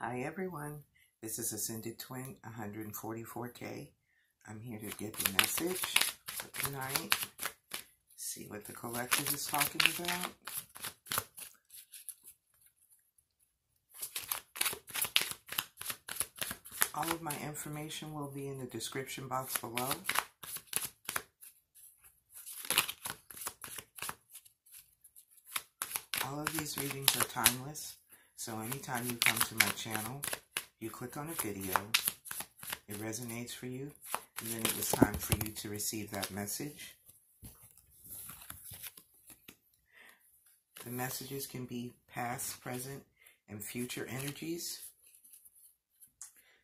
Hi everyone, this is Ascended Twin 144K. I'm here to get the message for tonight. See what the collective is talking about. All of my information will be in the description box below. All of these readings are timeless, so anytime you come to my channel, you click on a video, it resonates for you, and then it was time for you to receive that message. The messages can be past, present, and future energies.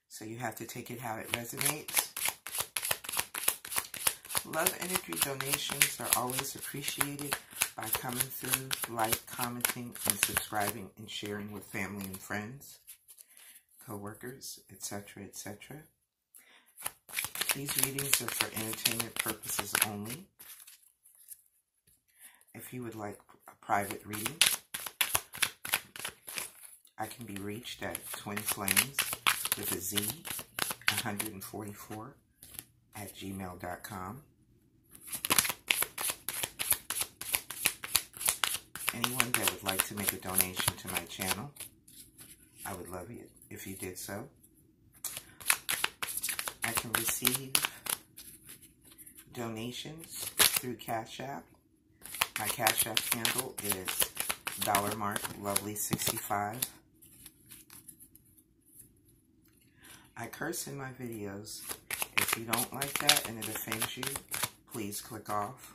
So you have to take it how it resonates. Love energy donations are always appreciated by coming through, like, commenting, and subscribing and sharing with family and friends, co-workers, etc., etc. These readings are for entertainment purposes only. If you would like a private reading, I can be reached at Twin Flames with a Z, 144 at gmail.com. Anyone that would like to make a donation to my channel, I would love it if you did so. I can receive donations through Cash App. My Cash App handle is dollar mark lovely 65. I curse in my videos. If you don't like that and it offends you, please click off.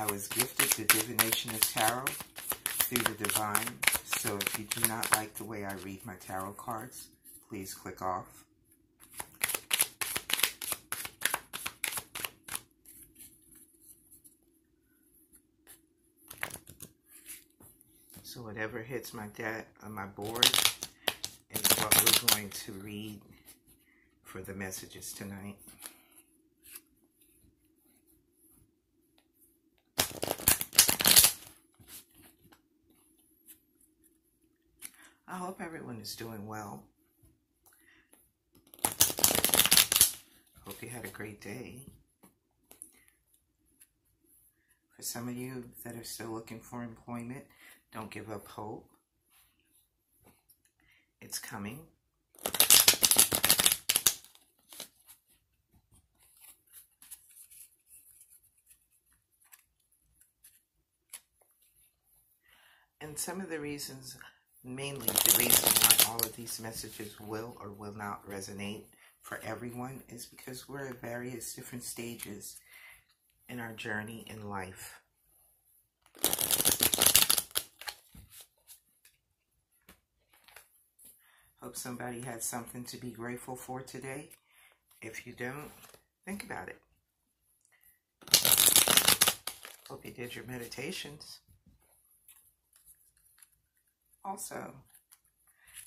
I was gifted the divination of tarot through the divine. So if you do not like the way I read my tarot cards, please click off. So whatever hits my deck on uh, my board is what we're going to read for the messages tonight. I hope everyone is doing well. Hope you had a great day. For some of you that are still looking for employment, don't give up hope. It's coming. And some of the reasons mainly the reason why all of these messages will or will not resonate for everyone is because we're at various different stages in our journey in life. Hope somebody had something to be grateful for today. If you don't, think about it. Hope you did your meditations. Also,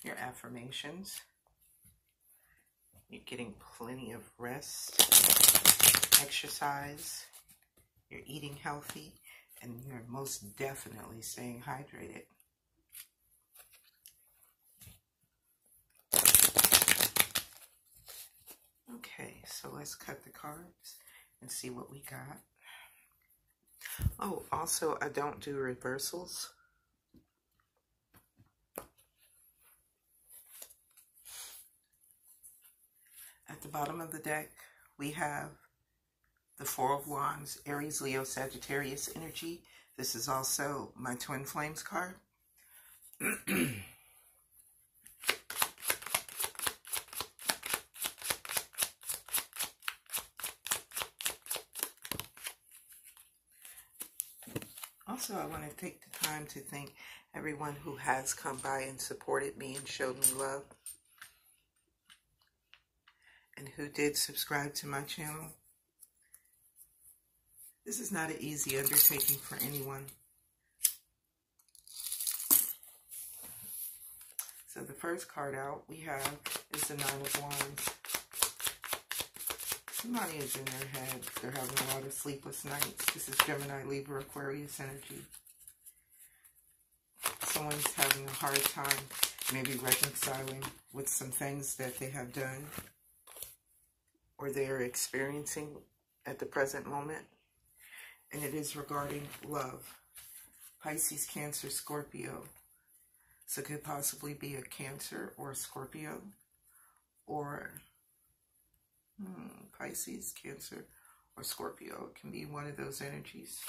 your affirmations. You're getting plenty of rest, exercise, you're eating healthy, and you're most definitely staying hydrated. Okay, so let's cut the cards and see what we got. Oh, also, I don't do reversals. At the bottom of the deck, we have the Four of Wands, Aries, Leo, Sagittarius energy. This is also my Twin Flames card. also, I want to take the time to thank everyone who has come by and supported me and showed me love who did subscribe to my channel. This is not an easy undertaking for anyone. So the first card out we have is the Nine of Wands. Somebody is in their head. They're having a lot of sleepless nights. This is Gemini, Libra, Aquarius energy. someone's having a hard time maybe reconciling with some things that they have done or they're experiencing at the present moment. And it is regarding love. Pisces, Cancer, Scorpio. So it could possibly be a Cancer or a Scorpio or hmm, Pisces, Cancer, or Scorpio. It can be one of those energies.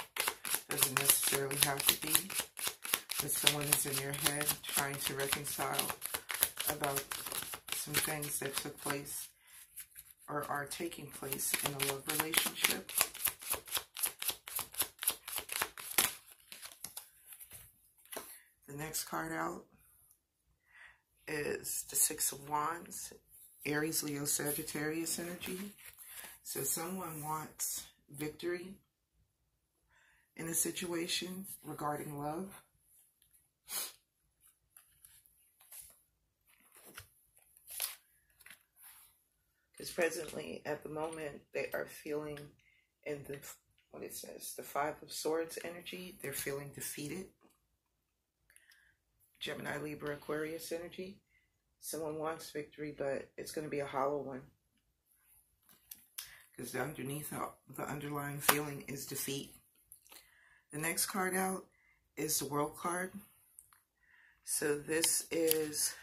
Doesn't necessarily have to be. But someone is in your head trying to reconcile about some things that took place or are taking place in a love relationship. The next card out is the Six of Wands, Aries, Leo, Sagittarius energy. So someone wants victory in a situation regarding love. Because presently, at the moment, they are feeling in the, what it says, the Five of Swords energy, they're feeling defeated. Gemini, Libra, Aquarius energy. Someone wants victory, but it's going to be a hollow one. Because the underneath uh, the underlying feeling is defeat. The next card out is the World card. So this is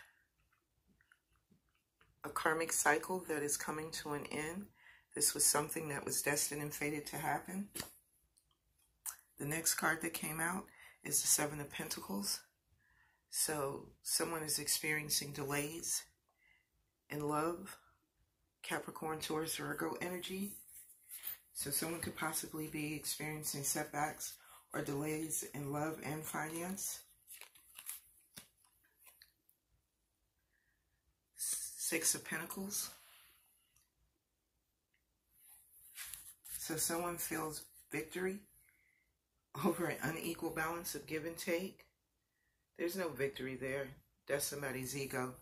a karmic cycle that is coming to an end. This was something that was destined and fated to happen. The next card that came out is the Seven of Pentacles. So someone is experiencing delays in love, Capricorn, Taurus, Virgo energy. So someone could possibly be experiencing setbacks or delays in love and finance. Six of Pentacles. So someone feels victory over an unequal balance of give and take. There's no victory there. That's somebody's ego.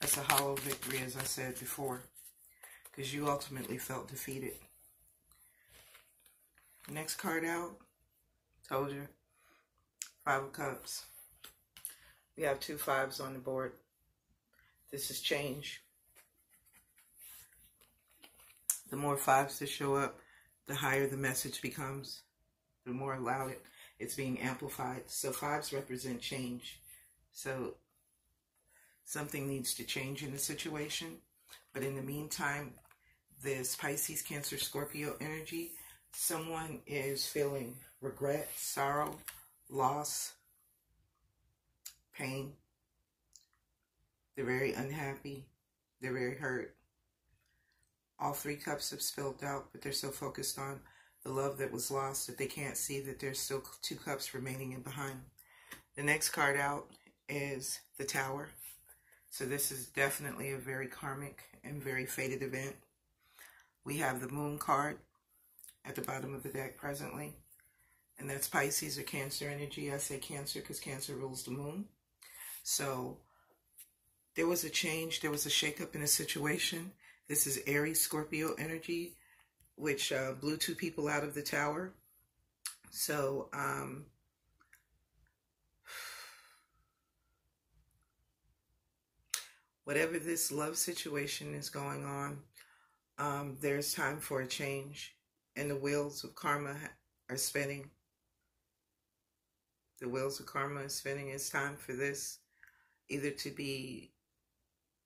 That's a hollow victory, as I said before, because you ultimately felt defeated. Next card out, told you, Five of Cups. We have two fives on the board. This is change. The more fives that show up, the higher the message becomes. The more loud it, it's being amplified. So fives represent change. So something needs to change in the situation. But in the meantime, this Pisces, Cancer, Scorpio energy, someone is feeling regret, sorrow, loss, pain. They're very unhappy. They're very hurt. All three cups have spilled out, but they're so focused on the love that was lost that they can't see that there's still two cups remaining in behind. The next card out is the Tower. So this is definitely a very karmic and very fated event. We have the Moon card at the bottom of the deck presently. And that's Pisces or Cancer energy. I say Cancer because Cancer rules the moon. So there was a change, there was a shakeup in a situation. This is Aries Scorpio energy, which uh, blew two people out of the tower. So, um, whatever this love situation is going on, um, there's time for a change, and the wheels of karma are spinning. The wheels of karma are spinning. It's time for this either to be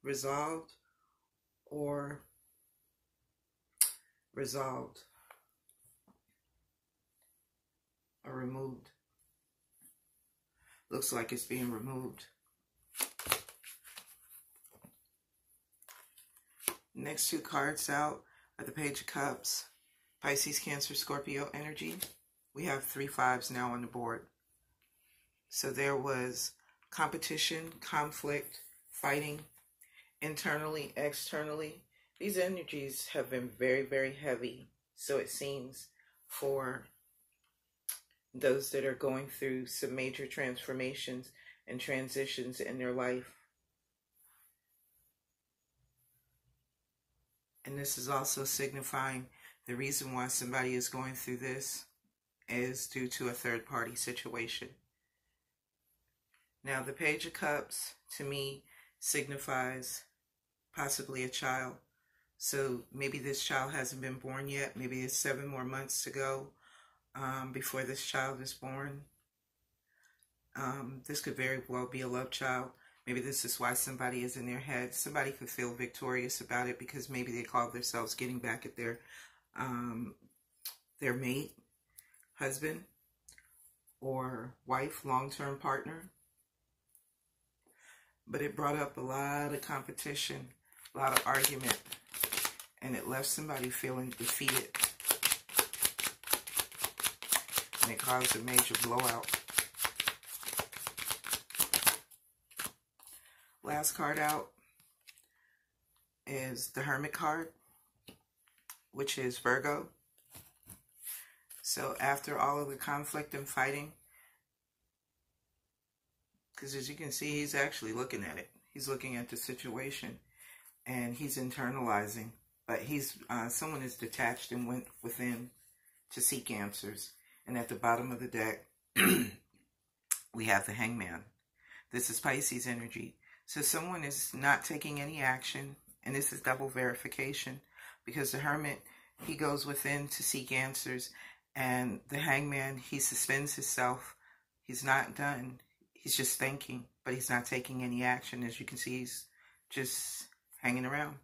resolved or resolved or removed. Looks like it's being removed. Next two cards out are the Page of Cups, Pisces, Cancer, Scorpio energy. We have three fives now on the board. So there was competition, conflict, fighting, internally, externally. These energies have been very, very heavy, so it seems, for those that are going through some major transformations and transitions in their life. And this is also signifying the reason why somebody is going through this is due to a third party situation. Now, the Page of Cups to me signifies possibly a child. So maybe this child hasn't been born yet. Maybe it's seven more months to go um, before this child is born. Um, this could very well be a love child. Maybe this is why somebody is in their head. Somebody could feel victorious about it because maybe they call themselves getting back at their um, their mate, husband, or wife, long-term partner. But it brought up a lot of competition, a lot of argument, and it left somebody feeling defeated. And it caused a major blowout. Last card out is the Hermit card, which is Virgo. So after all of the conflict and fighting, because as you can see, he's actually looking at it. He's looking at the situation and he's internalizing. But he's uh, someone is detached and went within to seek answers. And at the bottom of the deck, we have the hangman. This is Pisces energy. So someone is not taking any action. And this is double verification because the hermit, he goes within to seek answers. And the hangman, he suspends himself. He's not done he's just thinking, but he's not taking any action. As you can see, he's just hanging around.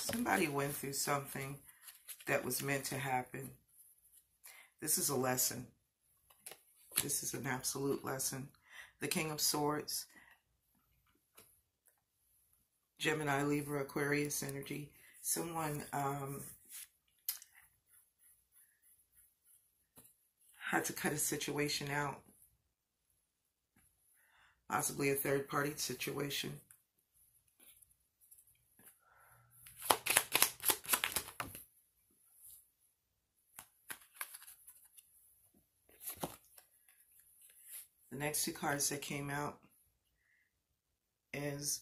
Somebody went through something that was meant to happen. This is a lesson. This is an absolute lesson. The King of Swords, Gemini, Libra, Aquarius energy. Someone um, had to cut a situation out. Possibly a third party situation. The next two cards that came out is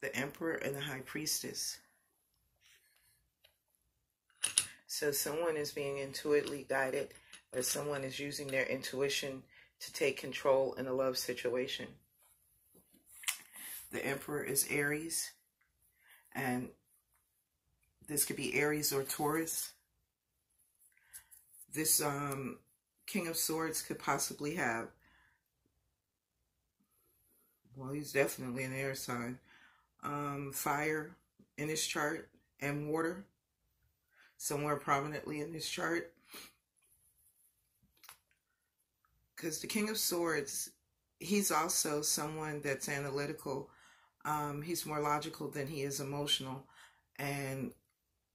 the Emperor and the High Priestess. So someone is being intuitively guided or someone is using their intuition to take control in a love situation. The Emperor is Aries, and this could be Aries or Taurus. This um, King of Swords could possibly have, well, he's definitely an air sign, um, fire in his chart and water somewhere prominently in his chart. Because the King of Swords, he's also someone that's analytical. Um, he's more logical than he is emotional. And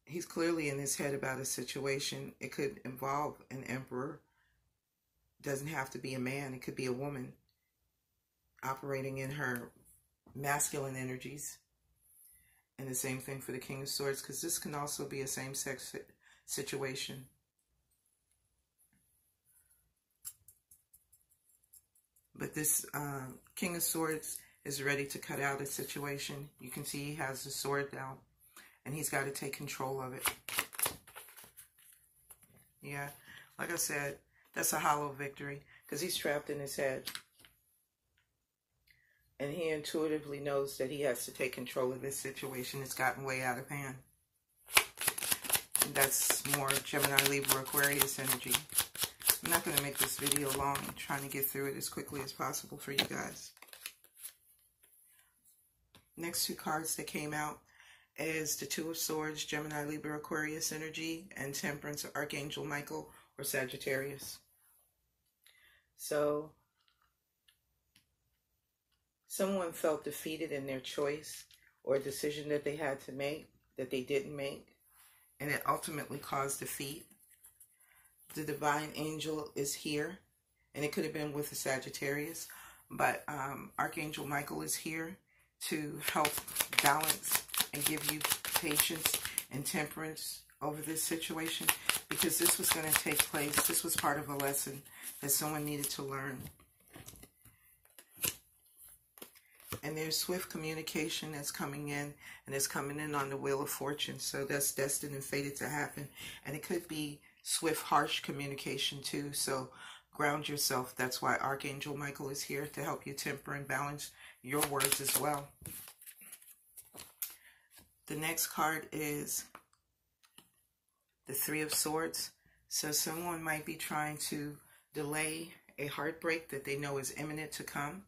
he's clearly in his head about a situation. It could involve an emperor. doesn't have to be a man. It could be a woman operating in her masculine energies. And the same thing for the King of Swords, because this can also be a same-sex situation. But this uh, King of Swords is ready to cut out a situation. You can see he has the sword down. And he's got to take control of it. Yeah, like I said, that's a hollow victory. Because he's trapped in his head. And he intuitively knows that he has to take control of this situation. It's gotten way out of hand. That's more Gemini, Libra, Aquarius energy. I'm not going to make this video long. I'm trying to get through it as quickly as possible for you guys. Next two cards that came out is the Two of Swords, Gemini, Libra, Aquarius energy, and Temperance, Archangel Michael, or Sagittarius. So, someone felt defeated in their choice or decision that they had to make that they didn't make, and it ultimately caused defeat the divine angel is here, and it could have been with the Sagittarius, but um, Archangel Michael is here to help balance and give you patience and temperance over this situation because this was going to take place. This was part of a lesson that someone needed to learn. and there's swift communication that's coming in and it's coming in on the wheel of fortune so that's destined and fated to happen and it could be swift harsh communication too so ground yourself that's why archangel michael is here to help you temper and balance your words as well the next card is the three of swords so someone might be trying to delay a heartbreak that they know is imminent to come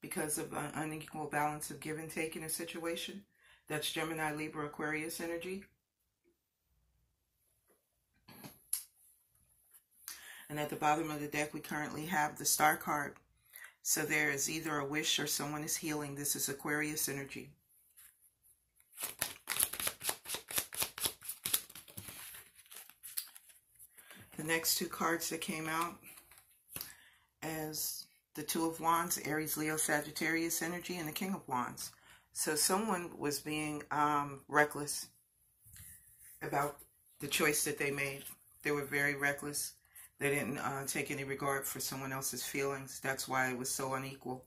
because of an unequal balance of give and take in a situation. That's Gemini, Libra, Aquarius energy. And at the bottom of the deck, we currently have the star card. So there is either a wish or someone is healing. This is Aquarius energy. The next two cards that came out as the Two of Wands, Aries, Leo, Sagittarius energy, and the King of Wands. So someone was being um, reckless about the choice that they made. They were very reckless. They didn't uh, take any regard for someone else's feelings. That's why it was so unequal.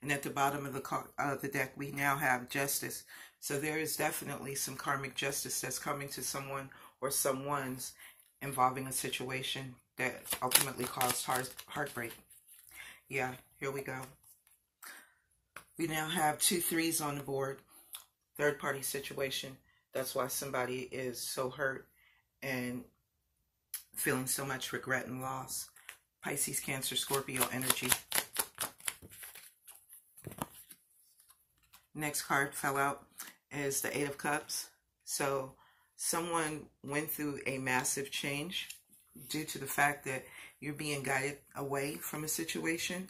And at the bottom of the uh, the deck, we now have justice. So there is definitely some karmic justice that's coming to someone or someone's involving a situation that ultimately caused heart heartbreak. Yeah, here we go. We now have two threes on the board. Third party situation. That's why somebody is so hurt and feeling so much regret and loss. Pisces, Cancer, Scorpio energy. Next card fell out is the Eight of Cups. So someone went through a massive change due to the fact that you're being guided away from a situation.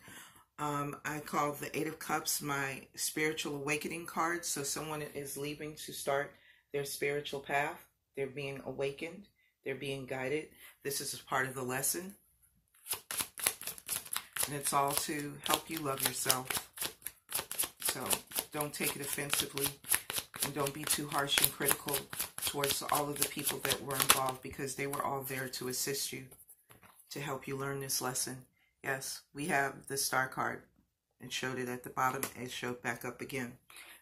Um, I call the Eight of Cups my spiritual awakening card. So someone is leaving to start their spiritual path. They're being awakened. They're being guided. This is a part of the lesson. And it's all to help you love yourself. So don't take it offensively. And don't be too harsh and critical towards all of the people that were involved because they were all there to assist you, to help you learn this lesson. Yes, we have the star card. and showed it at the bottom. and showed back up again.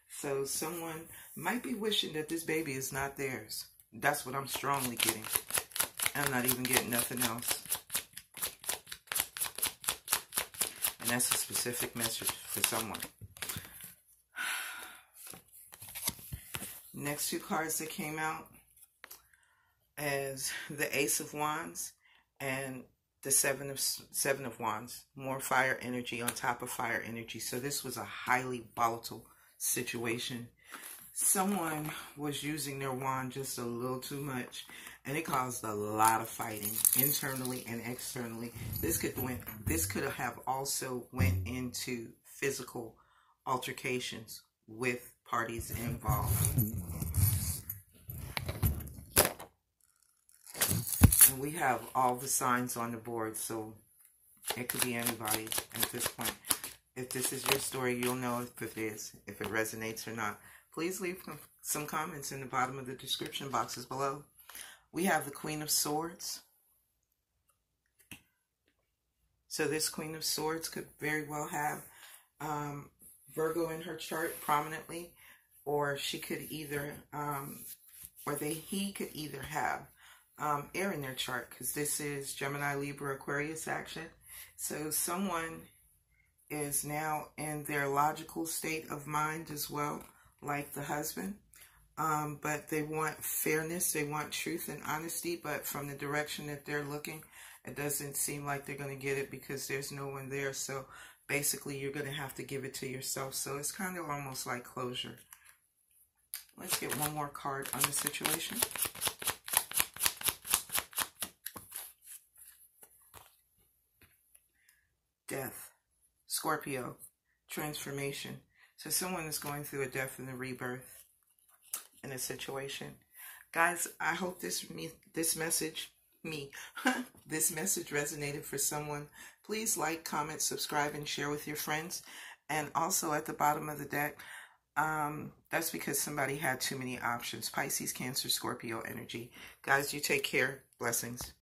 So someone might be wishing that this baby is not theirs. That's what I'm strongly getting. I'm not even getting nothing else. And that's a specific message for someone. Next two cards that came out as the Ace of Wands and the Seven of Seven of Wands. More fire energy on top of fire energy. So this was a highly volatile situation. Someone was using their wand just a little too much and it caused a lot of fighting internally and externally. This could went this could have also went into physical altercations with parties involved. And we have all the signs on the board, so it could be anybody at this point. If this is your story, you'll know if it is, if it resonates or not. Please leave some comments in the bottom of the description boxes below. We have the Queen of Swords. So this Queen of Swords could very well have um, Virgo in her chart prominently, or she could either, um, or they he could either have um, air in their chart because this is Gemini, Libra, Aquarius action. So someone is now in their logical state of mind as well, like the husband. Um, but they want fairness, they want truth and honesty, but from the direction that they're looking, it doesn't seem like they're going to get it because there's no one there. So basically you're going to have to give it to yourself. So it's kind of almost like closure. Let's get one more card on the situation. Death. Scorpio. Transformation. So someone is going through a death and a rebirth in a situation. Guys, I hope this me this message me. this message resonated for someone. Please like, comment, subscribe, and share with your friends. And also at the bottom of the deck, um, that's because somebody had too many options. Pisces, Cancer, Scorpio energy. Guys, you take care. Blessings.